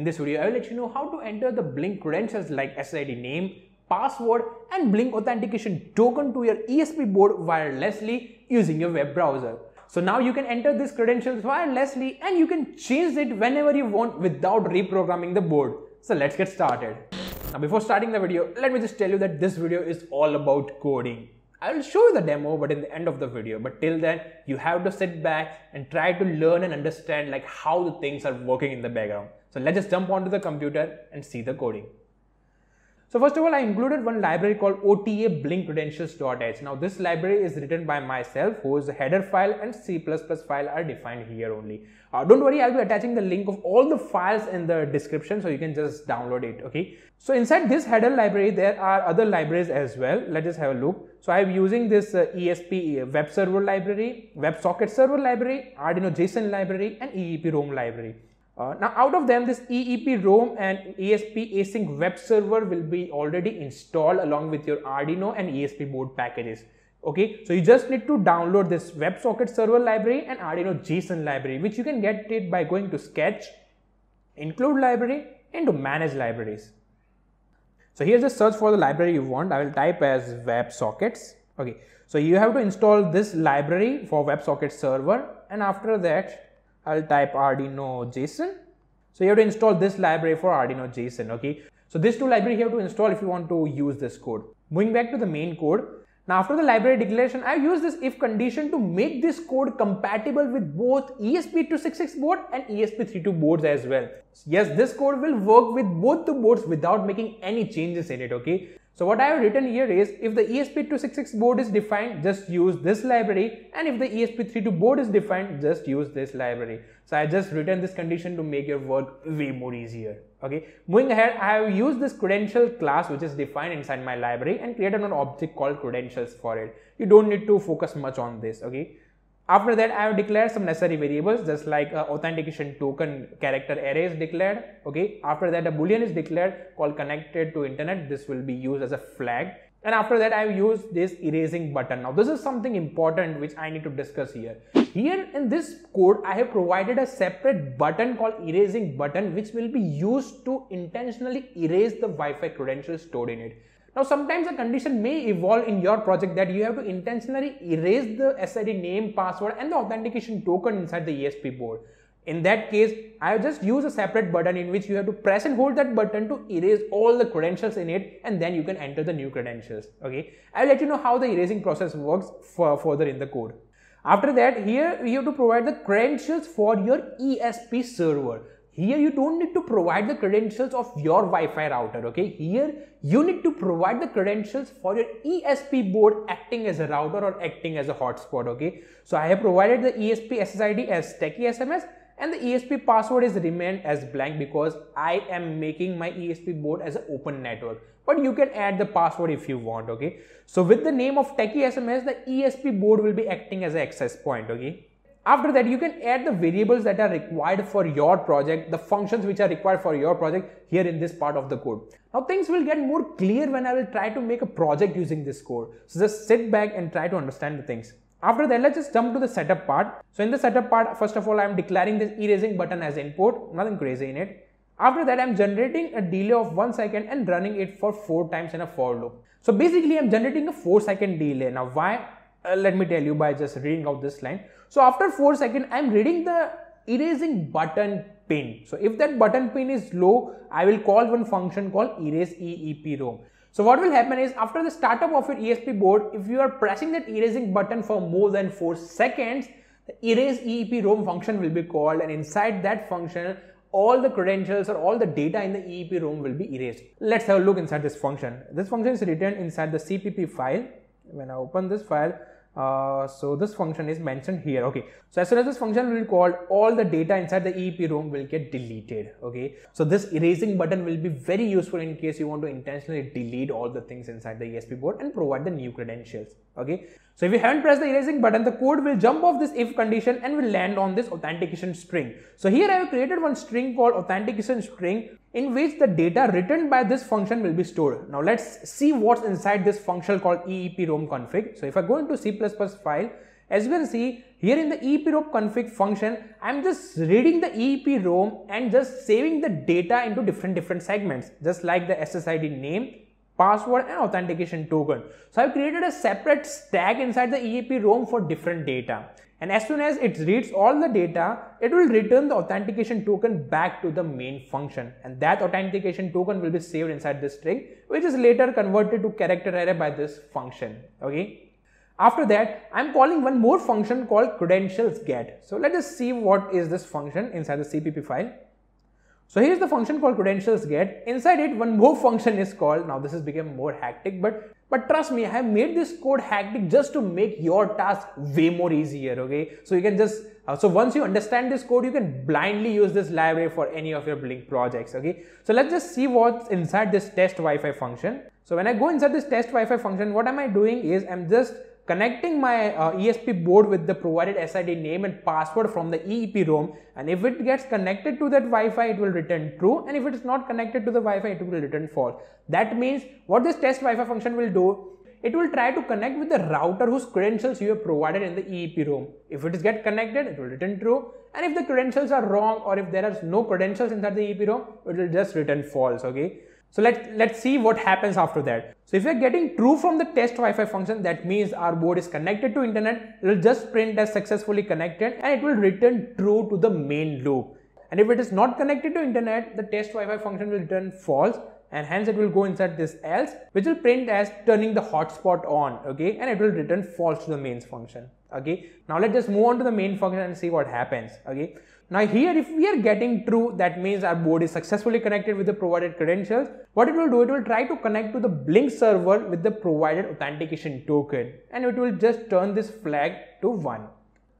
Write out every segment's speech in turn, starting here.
In this video, I will let you know how to enter the Blynk credentials like SSID name, password and Blynk authentication token to your ESP board wirelessly using your web browser. So now you can enter these credentials wirelessly and you can change it whenever you want without reprogramming the board. So let's get started. Now before starting the video, let me just tell you that this video is all about coding. I will show you the demo but in the end of the video but till then you have to sit back and try to learn and understand like how the things are working in the background. So let's just jump onto the computer and see the coding. So first of all, I included one library called OTA Blynk Credentials.h. Now this library is written by myself whose header file and C++ file are defined here only. Uh, don't worry, I'll be attaching the link of all the files in the description so you can just download it, okay? So inside this header library, there are other libraries as well. Let's just have a look. So I'm using this uh, ESP web server library, WebSocket server library, Arduino JSON library and EEPROM library. Uh, now out of them this EEPROM and ESP async web server will be already installed along with your Arduino and ESP board packages. Okay, so you just need to download this WebSocket server library and Arduino JSON library which you can get it by going to sketch, include library into manage libraries. So here's the search for the library you want. I will type as WebSockets. Okay, so you have to install this library for WebSocket server and after that I'll type Arduino JSON. So you have to install this library for Arduino JSON, okay? So these two library you have to install if you want to use this code. Moving back to the main code. Now after the library declaration, I use this if condition to make this code compatible with both ESP8266 board and ESP32 boards as well. Yes, this code will work with both the boards without making any changes in it, okay? So what I have written here is if the ESP8266 board is defined, just use this library and if the ESP32 board is defined, just use this library. So I just written this condition to make your work way more easier. Okay, moving ahead, I have used this credential class which is defined inside my library and created an object called credentials for it. You don't need to focus much on this. Okay, after that, I have declared some necessary variables just like uh, authentication token character array is declared. Okay. After that, a boolean is declared called connected to internet. This will be used as a flag. And after that, I have used this erasing button. Now, this is something important which I need to discuss here. Here in this code, I have provided a separate button called erasing button which will be used to intentionally erase the Wi-Fi credentials stored in it. Now sometimes a condition may evolve in your project that you have to intentionally erase the SID name, password and the authentication token inside the ESP board. In that case, I have just used a separate button in which you have to press and hold that button to erase all the credentials in it and then you can enter the new credentials. Okay, I'll let you know how the erasing process works further in the code. After that, here you have to provide the credentials for your ESP server. Here you don't need to provide the credentials of your Wi-Fi router, okay? Here you need to provide the credentials for your ESP board acting as a router or acting as a hotspot, okay? So I have provided the ESP SSID as techie SMS and the ESP password is remained as blank because I am making my ESP board as an open network. But you can add the password if you want, okay? So with the name of techie SMS, the ESP board will be acting as an access point, okay? After that, you can add the variables that are required for your project, the functions which are required for your project here in this part of the code. Now things will get more clear when I will try to make a project using this code. So just sit back and try to understand the things. After that, let's just jump to the setup part. So in the setup part, first of all, I'm declaring this erasing button as input, nothing crazy in it. After that, I'm generating a delay of one second and running it for four times in a for loop. So basically, I'm generating a four second delay. Now why? Uh, let me tell you by just reading out this line. So after 4 seconds, I'm reading the erasing button pin. So if that button pin is low, I will call one function called erase EEPROM. So what will happen is after the startup of your ESP board, if you are pressing that erasing button for more than 4 seconds, the erase EEPROM function will be called and inside that function, all the credentials or all the data in the EEPROM will be erased. Let's have a look inside this function. This function is written inside the CPP file. When I open this file, uh, so this function is mentioned here okay. So as soon as this function will be called all the data inside the EEPROM will get deleted okay. So this erasing button will be very useful in case you want to intentionally delete all the things inside the ESP board and provide the new credentials okay. So if you haven't pressed the erasing button the code will jump off this if condition and will land on this authentication string. So here I have created one string called authentication string in which the data written by this function will be stored. Now let's see what's inside this function called EEPROM config. So if I go into C++ file As you can see here in the EEPROM config function, I'm just reading the EEPROM and just saving the data into different different segments, just like the SSID name, password and authentication token. So I've created a separate stack inside the EEPROM for different data. And as soon as it reads all the data, it will return the authentication token back to the main function. And that authentication token will be saved inside this string, which is later converted to character array by this function. Okay. After that, I'm calling one more function called credentials get. So let us see what is this function inside the CPP file. So here's the function called credentials get. Inside it, one more function is called, now this has become more hectic, but but trust me, I have made this code hectic just to make your task way more easier, okay? So you can just, uh, so once you understand this code, you can blindly use this library for any of your Blynk projects, okay? So let's just see what's inside this test Wi-Fi function. So when I go inside this test Wi-Fi function, what am I doing is I'm just connecting my uh, ESP board with the provided SID name and password from the EEPROM and if it gets connected to that Wi-Fi it will return true and if it is not connected to the Wi-Fi it will return false. That means what this test Wi-Fi function will do it will try to connect with the router whose credentials you have provided in the EEPROM. If it is get connected, it will return true. And if the credentials are wrong or if there are no credentials inside the EEPROM, it will just return false. Okay. So let, let's see what happens after that. So if you're getting true from the test Wi-Fi function, that means our board is connected to internet, it will just print as successfully connected and it will return true to the main loop. And if it is not connected to internet, the test Wi-Fi function will return false and hence it will go inside this else which will print as turning the hotspot on okay and it will return false to the mains function okay now let's just move on to the main function and see what happens okay now here if we are getting true that means our board is successfully connected with the provided credentials. What it will do it will try to connect to the Blynk server with the provided authentication token. And it will just turn this flag to 1.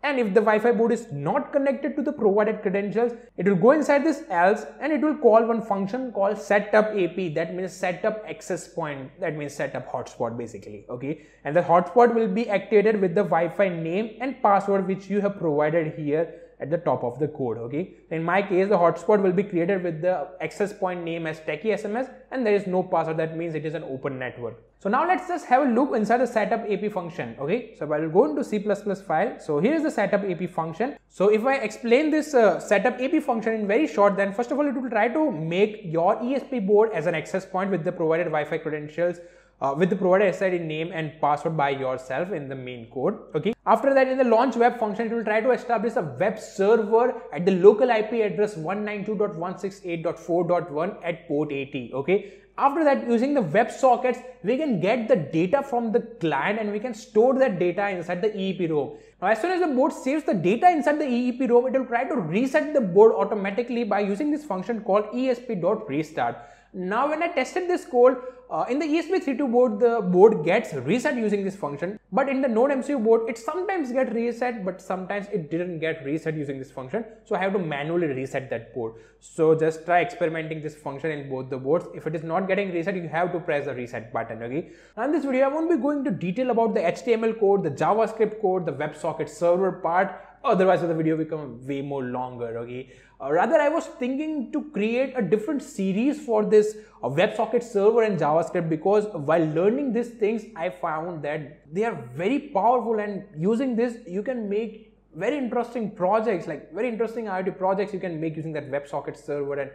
And if the Wi-Fi board is not connected to the provided credentials, it will go inside this else and it will call one function called setup AP that means setup access point. That means setup hotspot basically okay? And the hotspot will be activated with the Wi-Fi name and password which you have provided here at the top of the code okay? In my case the hotspot will be created with the access point name as techie sms and there is no password. That means it is an open network. So now let's just have a look inside the setup ap function okay? So i will go into c++ file. So here is the setup ap function. So if i explain this uh, setup ap function in very short then first of all it will try to make your esp board as an access point with the provided wi-fi credentials uh, with the provided SID name and password by yourself in the main code. Okay. After that, in the launch web function, it will try to establish a web server at the local IP address 192.168.4.1 at port 80. Okay. After that, using the web sockets, we can get the data from the client and we can store that data inside the EEP EEPROM. Now, as soon as the board saves the data inside the EEP EEPROM, it will try to reset the board automatically by using this function called esp.restart. Now, when I tested this code, uh, in the ESP32 board, the board gets reset using this function, but in the Node MCU board, it sometimes get reset, but sometimes it didn't get reset using this function. So I have to manually reset that board. So just try experimenting this function in both the boards. If it is not getting reset, you have to press the reset button, okay? Now in this video, I won't be going to detail about the HTML code, the JavaScript code, the WebSocket server part, otherwise the video will become way more longer okay uh, rather i was thinking to create a different series for this uh, websocket server and javascript because while learning these things i found that they are very powerful and using this you can make very interesting projects like very interesting IoT projects you can make using that WebSocket server and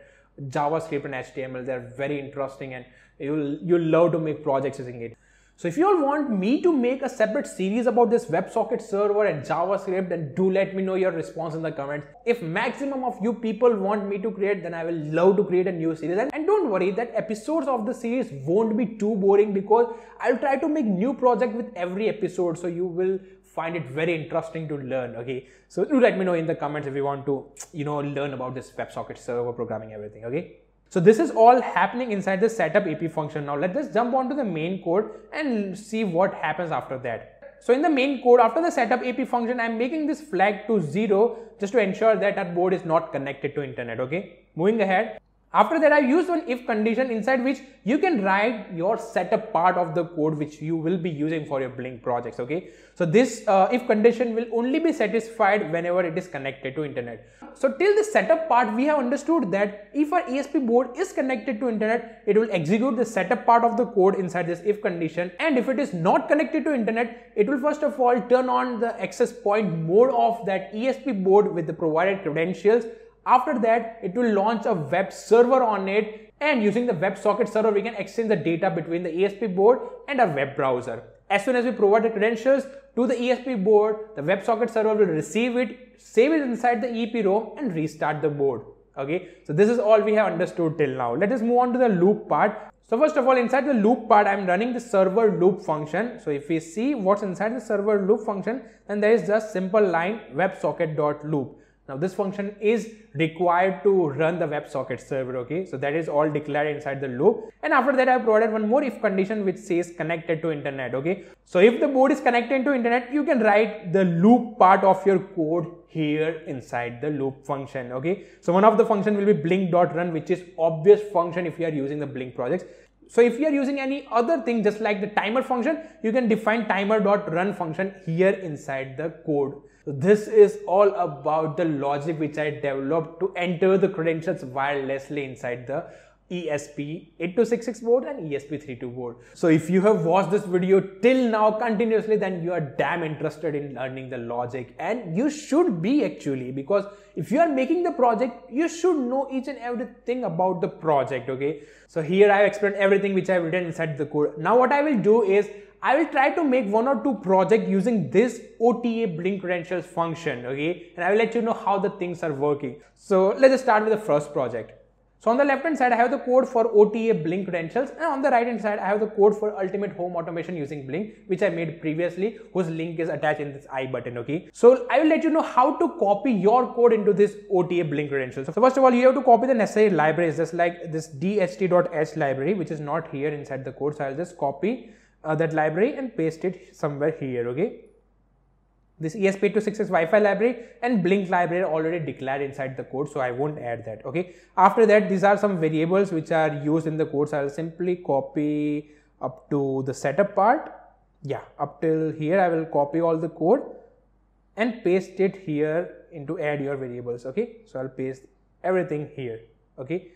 JavaScript and HTML. They're very interesting and you'll you'll love to make projects using it. So if you all want me to make a separate series about this WebSocket server and JavaScript, then do let me know your response in the comments. If maximum of you people want me to create, then I will love to create a new series. And, and don't worry that episodes of the series won't be too boring because I'll try to make new project with every episode. So you will find it very interesting to learn. Okay. So do let me know in the comments if you want to, you know, learn about this WebSocket server programming, everything. Okay. So this is all happening inside the setup AP function. Now let's just jump onto the main code and see what happens after that. So in the main code, after the setup AP function, I'm making this flag to zero just to ensure that our board is not connected to internet. Okay. Moving ahead. After that, I've used one if condition inside which you can write your setup part of the code which you will be using for your Blynk projects. Okay. So this uh, if condition will only be satisfied whenever it is connected to internet. So till the setup part, we have understood that if our ESP board is connected to internet, it will execute the setup part of the code inside this if condition. And if it is not connected to internet, it will first of all turn on the access point mode of that ESP board with the provided credentials after that, it will launch a web server on it and using the WebSocket server, we can exchange the data between the ESP board and our web browser. As soon as we provide the credentials to the ESP board, the WebSocket server will receive it, save it inside the EEPROM and restart the board. Okay, so this is all we have understood till now. Let us move on to the loop part. So first of all, inside the loop part, I'm running the server loop function. So if we see what's inside the server loop function, then there is just simple line WebSocket.loop. Now this function is required to run the WebSocket server, okay? So that is all declared inside the loop. And after that, I provided one more if condition which says connected to internet, okay? So if the board is connected to internet, you can write the loop part of your code here inside the loop function, okay? So one of the function will be Blynk.run, which is obvious function if you are using the Blynk projects. So if you are using any other thing just like the timer function, you can define timer.run function here inside the code. So this is all about the logic which I developed to enter the credentials wirelessly inside the ESP8266 board and ESP32 board. So if you have watched this video till now continuously then you are damn interested in learning the logic and you should be actually because if you are making the project you should know each and everything about the project okay. So here I have explained everything which I have written inside the code. Now what I will do is I will try to make one or two project using this OTA Blynk credentials function, okay? And I will let you know how the things are working. So let's just start with the first project. So on the left hand side, I have the code for OTA Blynk credentials and on the right hand side, I have the code for ultimate home automation using Blynk, which I made previously, whose link is attached in this I button, okay? So I will let you know how to copy your code into this OTA Blynk credentials. So first of all, you have to copy the necessary libraries, just like this dht.h library, which is not here inside the code. So I'll just copy uh, that library and paste it somewhere here okay this ESP8266 Wi-Fi library and Blynk library are already declared inside the code, so I won't add that. Okay. After that, these are some variables which are used in the code. So I'll simply copy up to the setup part. Yeah, up till here, I will copy all the code and paste it here into add your variables. Okay. So I'll paste everything here. Okay.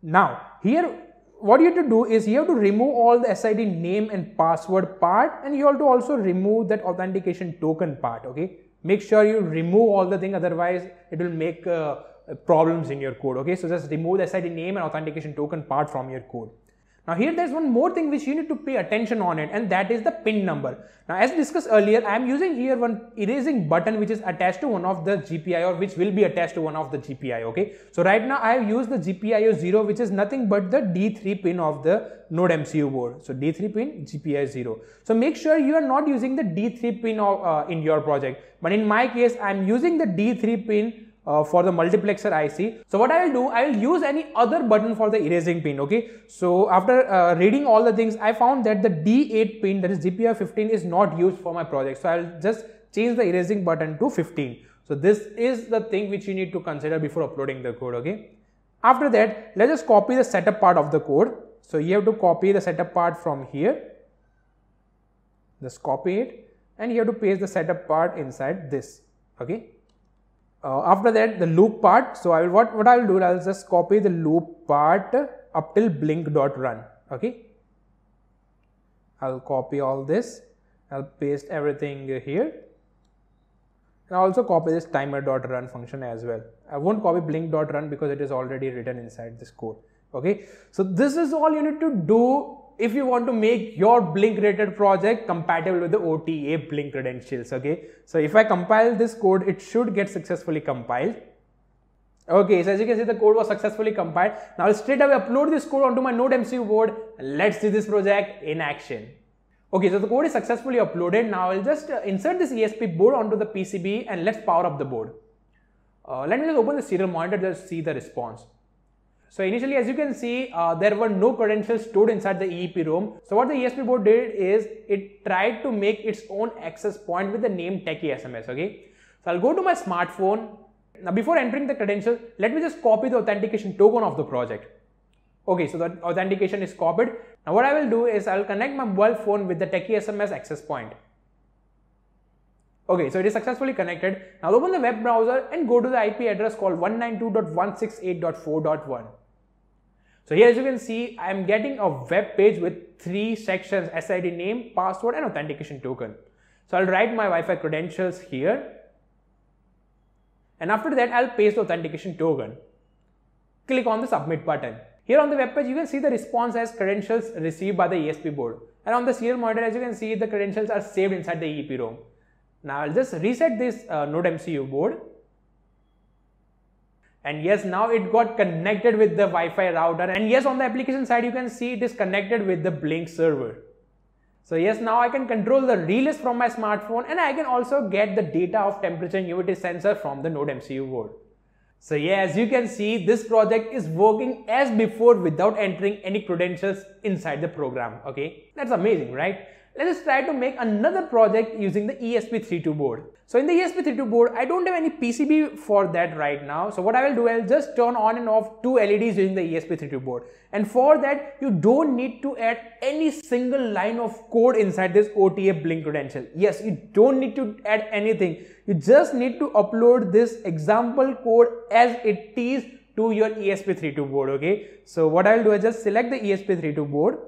Now here what you have to do is you have to remove all the SID name and password part and you have to also remove that authentication token part okay? Make sure you remove all the thing otherwise it will make uh, problems in your code okay? So just remove the SID name and authentication token part from your code now here there's one more thing which you need to pay attention on it and that is the pin number. Now as discussed earlier, I am using here one erasing button which is attached to one of the GPIO or which will be attached to one of the GPIO. Okay. So right now I have used the GPIO 0 which is nothing but the D3 pin of the Node MCU board. So D3 pin GPIO 0. So make sure you are not using the D3 pin of, uh, in your project. But in my case I am using the D3 pin uh, for the multiplexer IC. So what I will do, I will use any other button for the erasing pin, okay. So after uh, reading all the things, I found that the D8 pin that is GPIO 15 is not used for my project. So I will just change the erasing button to 15. So this is the thing which you need to consider before uploading the code, okay. After that, let's copy the setup part of the code. So you have to copy the setup part from here. Just copy it and you have to paste the setup part inside this, okay. Uh, after that the loop part. So I will what what I will do I'll just copy the loop part up till Blynk dot run. Okay? I'll copy all this. I'll paste everything here. And also copy this timer dot run function as well. I won't copy Blynk dot run because it is already written inside this code. Okay? So this is all you need to do if you want to make your Blynk rated project compatible with the OTA Blynk credentials okay? So if I compile this code it should get successfully compiled. Okay so as you can see the code was successfully compiled. Now I'll straight away upload this code onto my node MCU board. Let's see this project in action. Okay so the code is successfully uploaded. Now I'll just uh, insert this ESP board onto the PCB and let's power up the board. Uh, let me just open the serial monitor just see the response so initially as you can see uh, there were no credentials stored inside the EEPROM. So what the ESP board did is it tried to make its own access point with the name Techie SMS okay. So I'll go to my smartphone Now before entering the credential, let me just copy the authentication token of the project. Okay, so the authentication is copied. Now what I will do is I'll connect my mobile phone with the Techie SMS access point. Okay, so it is successfully connected. Now open the web browser and go to the IP address called 192.168.4.1. So here as you can see, I am getting a web page with three sections, SID name, password and authentication token. So I'll write my Wi-Fi credentials here. And after that, I'll paste the authentication token. Click on the submit button. Here on the web page, you can see the response as credentials received by the ESP board. And on the serial monitor, as you can see, the credentials are saved inside the EEPROM. Now I'll just reset this uh, Node MCU board. And yes now it got connected with the Wi-Fi router. And yes on the application side you can see it is connected with the Blynk server. So yes now I can control the release from my smartphone. And I can also get the data of temperature and humidity sensor from the Node MCU board. So yeah as you can see this project is working as before without entering any credentials inside the program. Okay? That's amazing right let us try to make another project using the ESP32 board. So in the ESP32 board, I don't have any PCB for that right now. So what I will do, I'll just turn on and off two LEDs using the ESP32 board. And for that, you don't need to add any single line of code inside this OTA Blynk credential. Yes, you don't need to add anything. You just need to upload this example code as it is to your ESP32 board, okay? So what I'll do is just select the ESP32 board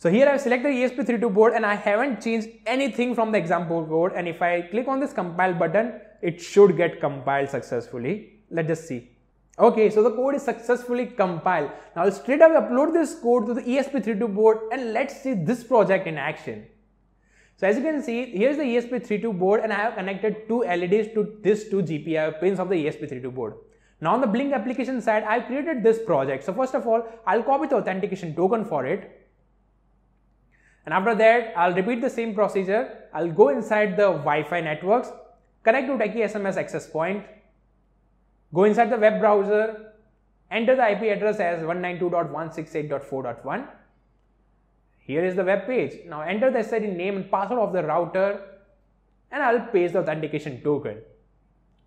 so here I've selected ESP32 board and I haven't changed anything from the example code and if I click on this compile button, it should get compiled successfully. Let's just see. Okay, so the code is successfully compiled. Now I'll straight away upload this code to the ESP32 board and let's see this project in action. So as you can see, here's the ESP32 board and I have connected two LEDs to this two GPIO pins of the ESP32 board. Now on the Blynk application side, I've created this project. So first of all, I'll copy the authentication token for it and after that, I'll repeat the same procedure. I'll go inside the Wi-Fi networks, connect to Techie SMS access point, go inside the web browser, enter the IP address as 192.168.4.1. Here is the web page. Now enter the SID name and password of the router and I'll paste the authentication token.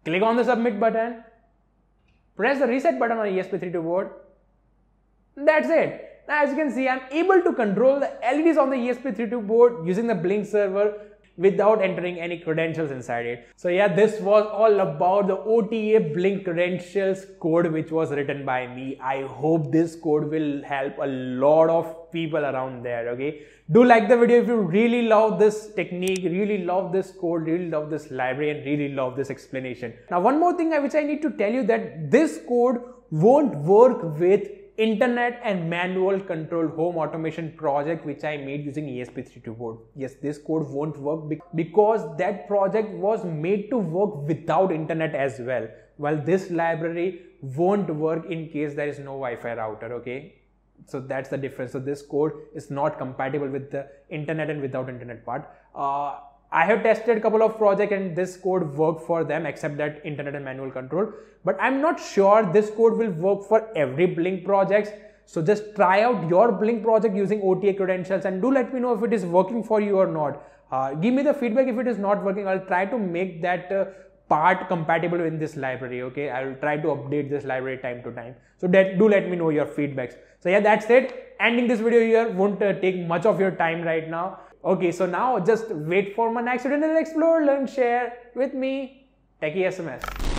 Click on the submit button, press the reset button on ESP32 board. That's it. Now as you can see, I'm able to control the LEDs on the ESP32 board using the Blynk server without entering any credentials inside it. So yeah, this was all about the OTA Blynk credentials code which was written by me. I hope this code will help a lot of people around there, okay? Do like the video if you really love this technique, really love this code, really love this library and really love this explanation. Now one more thing which I need to tell you that this code won't work with internet and manual control home automation project which I made using ESP32 board. Yes, this code won't work because that project was made to work without internet as well. While this library won't work in case there is no Wi-Fi router, okay? So that's the difference. So this code is not compatible with the internet and without internet part. Uh, I have tested a couple of projects and this code worked for them except that internet and manual control. But I'm not sure this code will work for every Blynk projects. So just try out your Blynk project using OTA credentials and do let me know if it is working for you or not. Uh, give me the feedback if it is not working. I'll try to make that uh, part compatible in this library. Okay, I will try to update this library time to time. So that do let me know your feedbacks. So yeah, that's it. Ending this video here won't uh, take much of your time right now. Okay, so now just wait for my next and explore, learn, share with me, Techie SMS.